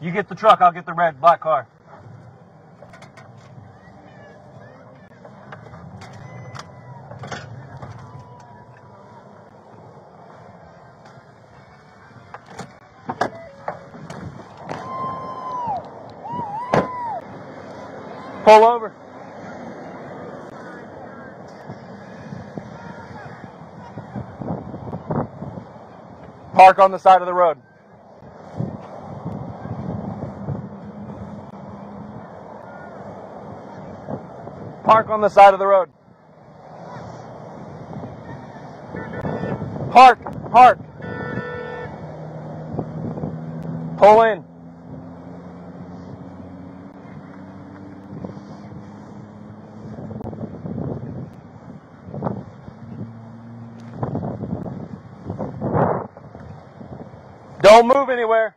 You get the truck, I'll get the red black car. Pull over. Park on the side of the road. Park on the side of the road. Park, park. Pull in. Don't move anywhere.